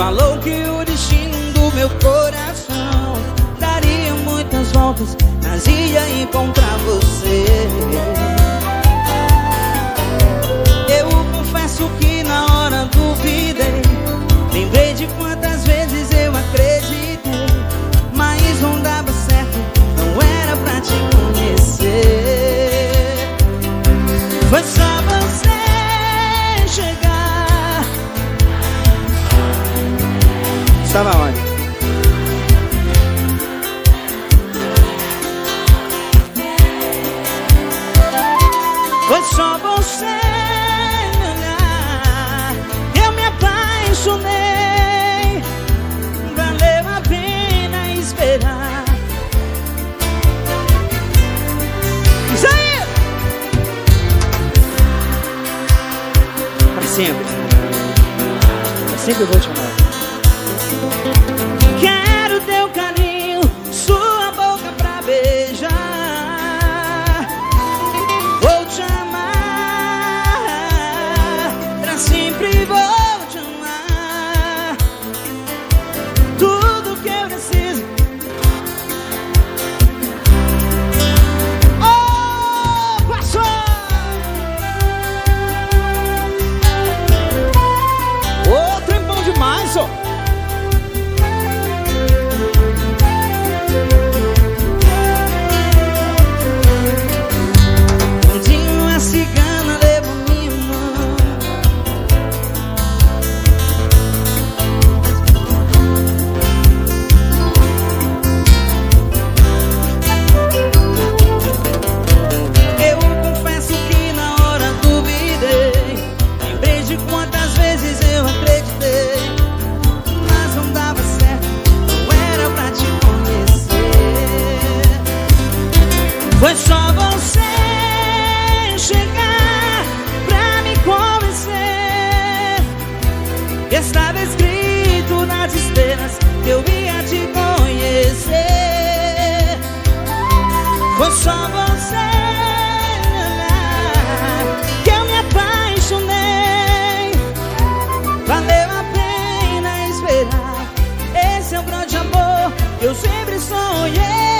Falou que o destino do meu coração Daria muitas voltas, mas ia encontrar você. você me olhar, eu me apaixonei. Valeu a pena esperar. Isaías! Para sempre. Pra sempre eu vou te amar. meu grande amor, eu sempre sonhei.